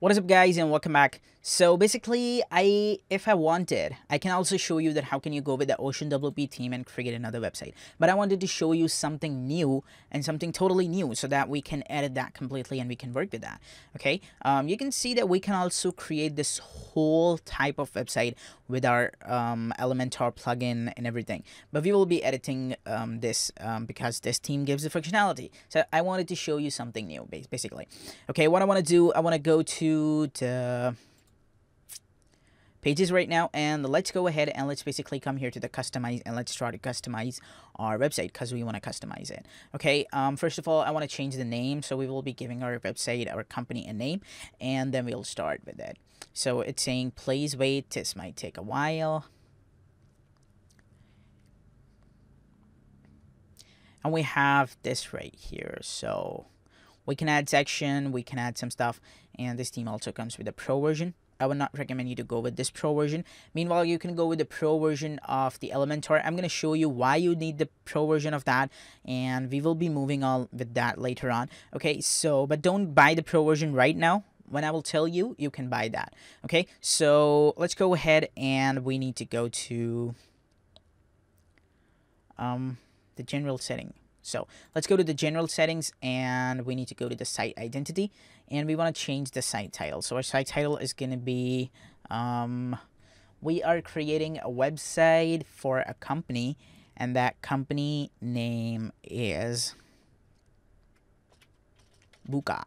What is up guys and welcome back. So basically I if I wanted I can also show you that how can you go with the Ocean WP theme and create another website. But I wanted to show you something new and something totally new so that we can edit that completely and we can work with that. Okay. Um, you can see that we can also create this whole type of website with our um, Elementor plugin and everything. But we will be editing um, this um, because this theme gives the functionality. So I wanted to show you something new basically. Okay. What I want to do I want to go to the pages right now and let's go ahead and let's basically come here to the customize and let's try to customize our website because we want to customize it okay? Um, first of all I want to change the name so we will be giving our website our company a name and then we'll start with it. So it's saying please wait this might take a while. And we have this right here so we can add section we can add some stuff and this theme also comes with a pro version I would not recommend you to go with this pro version. Meanwhile, you can go with the pro version of the Elementor. I'm going to show you why you need the pro version of that and we will be moving on with that later on. Okay, so but don't buy the pro version right now. When I will tell you, you can buy that. Okay, so let's go ahead and we need to go to um, the general setting. So let's go to the general settings and we need to go to the site identity and we want to change the site title. So our site title is going to be, um, we are creating a website for a company and that company name is Buka.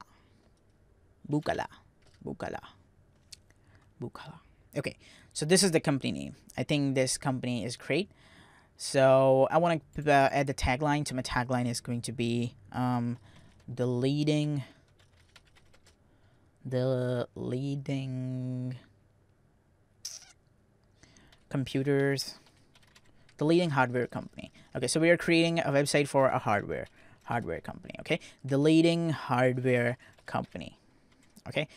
Bukala. Bukala. Bukala. Okay, so this is the company name. I think this company is great. So I want to add the tagline. So my tagline is going to be um, the leading, the leading computers, the leading hardware company. Okay, so we are creating a website for a hardware hardware company. Okay, the leading hardware company. Okay,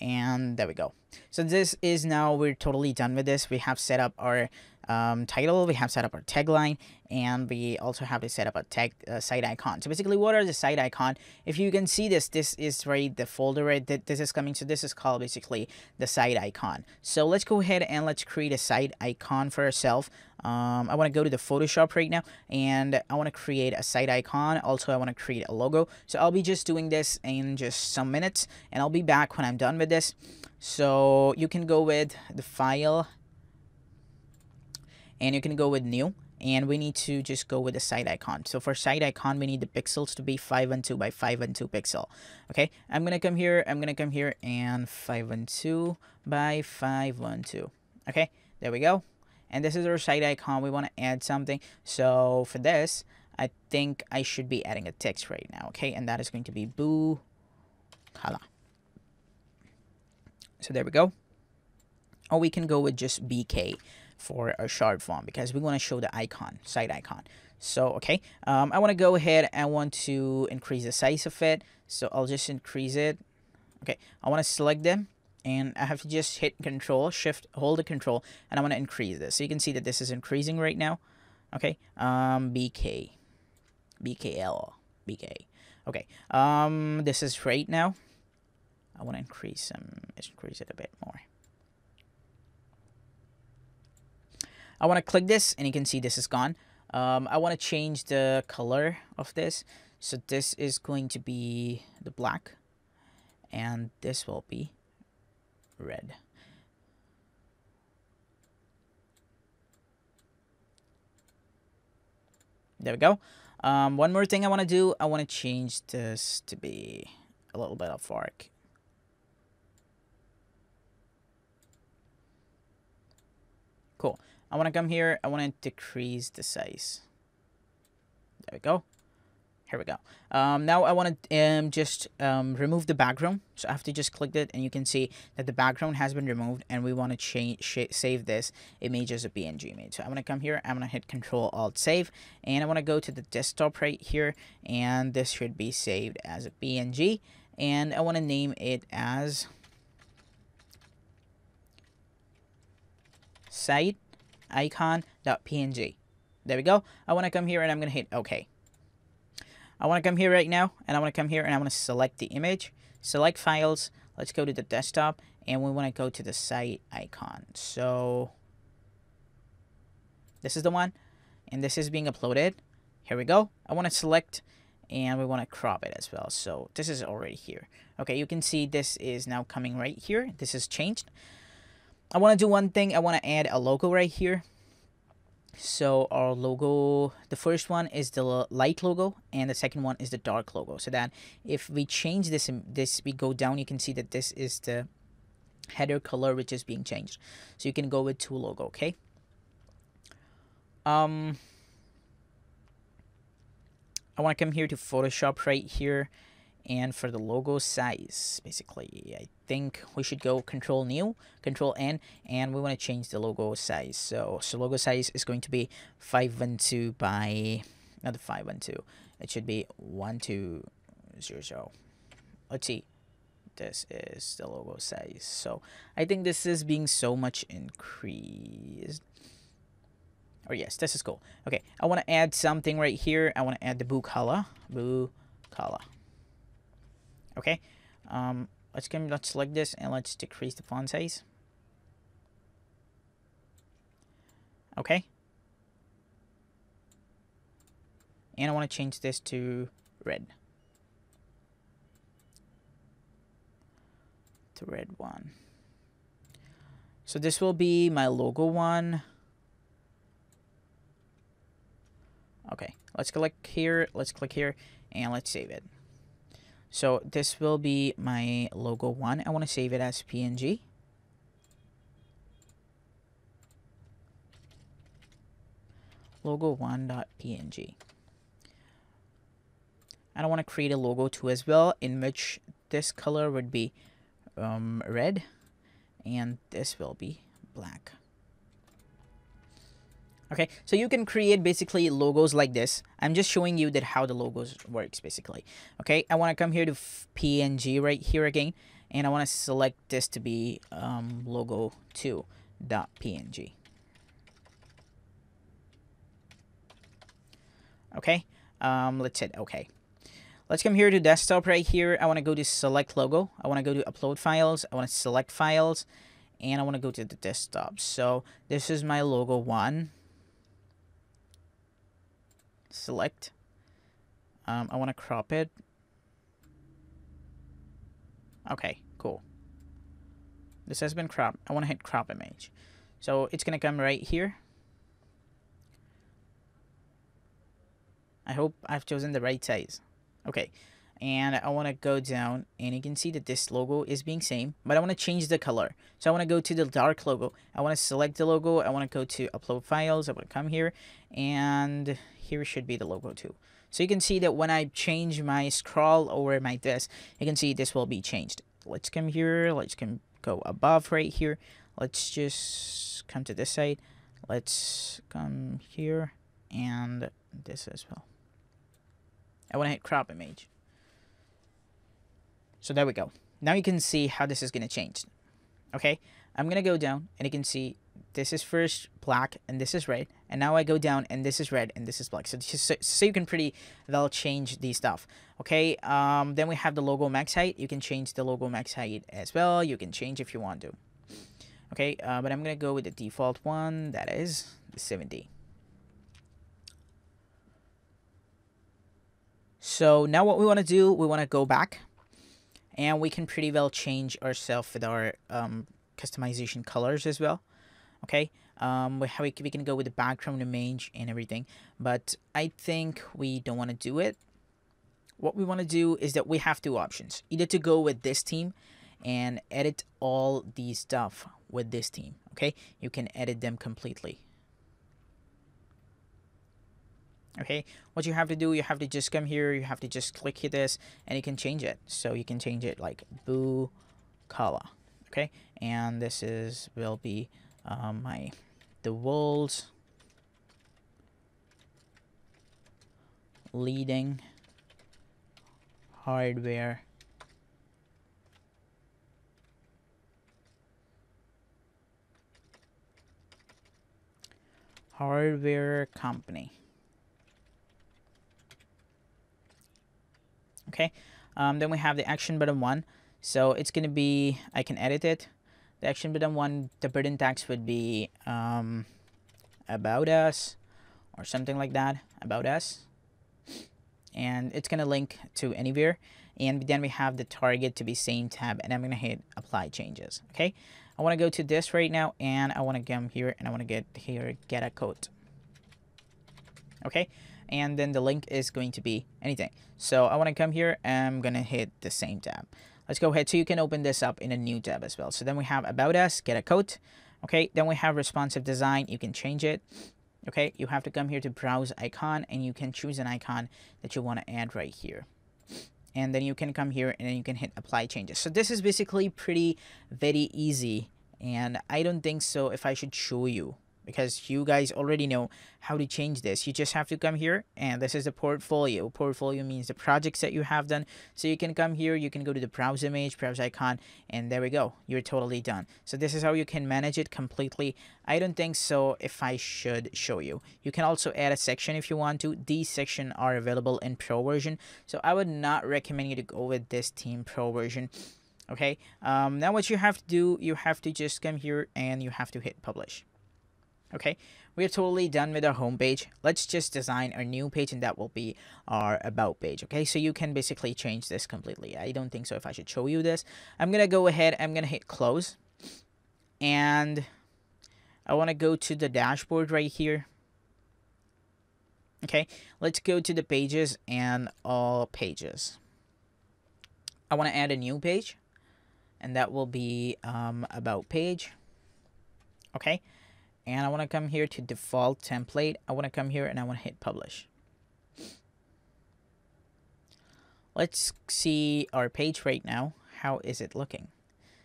and there we go. So this is now we're totally done with this. We have set up our um, title, we have set up our tagline, and we also have to set up a tag uh, site icon. So basically, what are the site icon? If you can see this, this is right the folder right that this is coming. So this is called basically the site icon. So let's go ahead and let's create a site icon for ourselves. Um, I want to go to the Photoshop right now, and I want to create a site icon. Also, I want to create a logo. So I'll be just doing this in just some minutes, and I'll be back when I'm done with this. So you can go with the file and you can go with new. And we need to just go with the site icon. So for site icon we need the pixels to be 5 and 2 by 5 and 2 pixel. Okay? I'm gonna come here i'm gonna come here and 5 and 2 by 5 and 2. okay? There we go. And this is our site icon. We want to add something. So for this i think i should be adding a text right now. Okay? And that is going to be boo color. So there we go. Or we can go with just bk for a short font because we want to show the icon, site icon. So, okay, um, I want to go ahead I want to increase the size of it. So I'll just increase it. Okay, I want to select them and I have to just hit control, shift, hold the control, and I want to increase this. So you can see that this is increasing right now. Okay, um, BK, BKL, BK. Okay, um, this is right now. I want to increase some, increase it a bit more. I want to click this and you can see this is gone. Um, I want to change the color of this. So this is going to be the black and this will be red. There we go. Um, one more thing I want to do, I want to change this to be a little bit of arc. Cool. I want to come here. I want to decrease the size. There we go. Here we go. Um, now I want to um, just um, remove the background. So I have to just click it and you can see that the background has been removed and we want to change save this image as a PNG image. So I'm going to come here. I'm going to hit Control Alt Save and I want to go to the desktop right here and this should be saved as a PNG and I want to name it as site icon.png. There we go. I want to come here and I'm going to hit OK. I want to come here right now and I want to come here and I want to select the image, select files, let's go to the desktop and we want to go to the site icon. So this is the one and this is being uploaded. Here we go. I want to select and we want to crop it as well. So this is already here. Okay, you can see this is now coming right here. This is changed. I want to do one thing. I want to add a logo right here. So our logo, the first one is the light logo and the second one is the dark logo. So that if we change this, this we go down, you can see that this is the header color which is being changed. So you can go with two logo, okay? Um, I want to come here to Photoshop right here and for the logo size basically I think we should go control new control N and we want to change the logo size so so logo size is going to be 512 by not 512 it should be 1200 let's see this is the logo size so I think this is being so much increased Oh yes, this is cool. Okay, I want to add something right here. I want to add the. Blue color. Okay, um, let's come, let's select this and let's decrease the font size. Okay. And I want to change this to red. To red one. So this will be my logo one. Okay, let's click here, let's click here, and let's save it. So this will be my logo one. I want to save it as PNG. logo1.png. And I don't want to create a logo two as well in which this color would be um, red and this will be black. Okay, so you can create basically logos like this. I'm just showing you that how the logos works basically. Okay, I want to come here to PNG right here again, and I want to select this to be um, logo2.png. Okay, um, let's hit OK. Let's come here to desktop right here. I want to go to select logo. I want to go to upload files. I want to select files and I want to go to the desktop. So this is my logo one select. Um, I want to crop it. Okay, cool. This has been cropped. I want to hit crop image. So it's going to come right here. I hope I've chosen the right size. Okay, and I want to go down and you can see that this logo is being same but I want to change the color so I want to go to the dark logo I want to select the logo I want to go to upload files I want to come here and here should be the logo too. So you can see that when I change my scroll over my this you can see this will be changed. Let's come here. Let's come go above right here. Let's just come to this side. Let's come here and this as well. I want to hit crop image. So there we go. Now you can see how this is going to change. Okay, I'm going to go down and you can see this is first black and this is red. And now I go down and this is red and this is black. So, so, so you can pretty well change these stuff. Okay, um, then we have the logo max height. You can change the logo max height as well. You can change if you want to. Okay, uh, but I'm going to go with the default one. That is the 70. So now what we want to do, we want to go back and we can pretty well change ourselves with our um, customization colors as well okay? Um, we, we, we can go with the background image and everything. But I think we don't want to do it. What we want to do is that we have two options. Either to go with this team and edit all these stuff with this team okay? You can edit them completely. Okay? What you have to do you have to just come here you have to just click hit this and you can change it. So you can change it like blue color okay? And this is will be um, my the world's leading. Hardware. Hardware company. Okay um, then we have the action button one. So it's going to be, I can edit it. The action button one, the button text would be um, about us or something like that, about us. And it's going to link to anywhere. And then we have the target to be same tab and I'm going to hit apply changes. Okay. I want to go to this right now and I want to come here and I want to get here, get a code. Okay. And then the link is going to be anything. So I want to come here and I'm going to hit the same tab. Let's go ahead. So you can open this up in a new tab as well. So then we have about us, get a code. Okay. Then we have responsive design. You can change it. Okay. You have to come here to browse icon and you can choose an icon that you want to add right here and then you can come here and then you can hit apply changes. So this is basically pretty very easy and I don't think so if I should show you because you guys already know how to change this. You just have to come here and this is the portfolio. Portfolio means the projects that you have done. So you can come here, you can go to the browse image, browse icon, and there we go. You're totally done. So this is how you can manage it completely. I don't think so if I should show you. You can also add a section if you want to. These sections are available in pro version. So I would not recommend you to go with this team pro version okay um, now what you have to do you have to just come here and you have to hit publish Okay, we're totally done with our home page. Let's just design a new page and that will be our about page. Okay, so you can basically change this completely. I don't think so if I should show you this. I'm going to go ahead, I'm going to hit close. And I want to go to the dashboard right here. Okay, let's go to the pages and all pages. I want to add a new page and that will be um, about page. Okay, and I want to come here to default template. I want to come here and I want to hit publish. Let's see our page right now. How is it looking?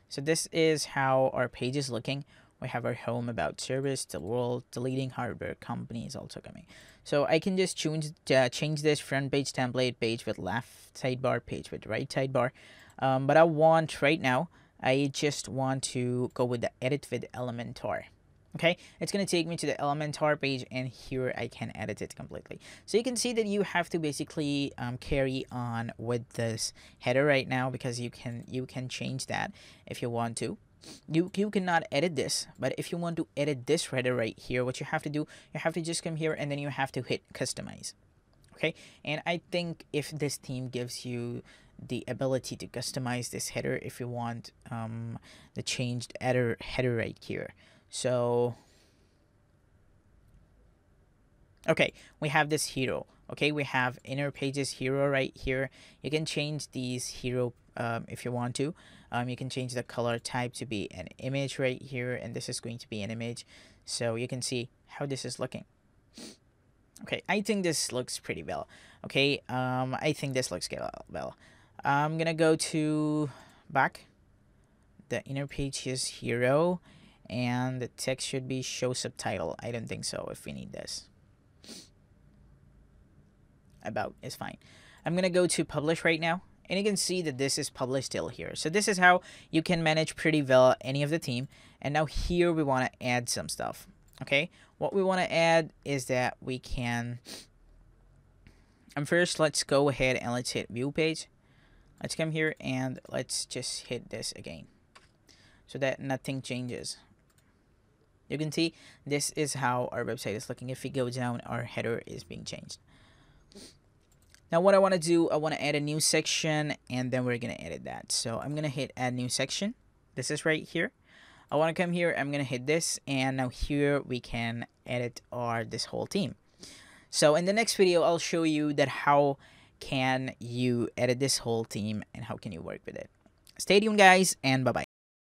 So this is how our page is looking. We have our home about service, the world, deleting hardware company is also coming. So I can just change, uh, change this front page template page with left sidebar, page with right sidebar. Um, but I want right now, I just want to go with the edit with Elementor okay? It's going to take me to the elementor page and here i can edit it completely. So you can see that you have to basically um, carry on with this header right now because you can you can change that if you want to. You you cannot edit this but if you want to edit this header right here what you have to do you have to just come here and then you have to hit customize. Okay? And i think if this theme gives you the ability to customize this header if you want um, the changed header header right here so, okay, we have this hero. Okay, we have inner pages hero right here. You can change these hero um, if you want to. Um, you can change the color type to be an image right here, and this is going to be an image. So you can see how this is looking. Okay, I think this looks pretty well. Okay, um, I think this looks good well. I'm gonna go to back. The inner page is hero and the text should be show subtitle. I don't think so if we need this. About is fine. I'm gonna go to publish right now and you can see that this is published still here. So this is how you can manage pretty well any of the team. And now here we want to add some stuff okay? What we want to add is that we can and first let's go ahead and let's hit view page. Let's come here and let's just hit this again so that nothing changes you can see this is how our website is looking. If we go down, our header is being changed. Now what I want to do, I want to add a new section and then we're going to edit that. So I'm going to hit add new section. This is right here. I want to come here, I'm going to hit this and now here we can edit our this whole team. So in the next video, I'll show you that how can you edit this whole team and how can you work with it. Stay tuned guys and bye-bye.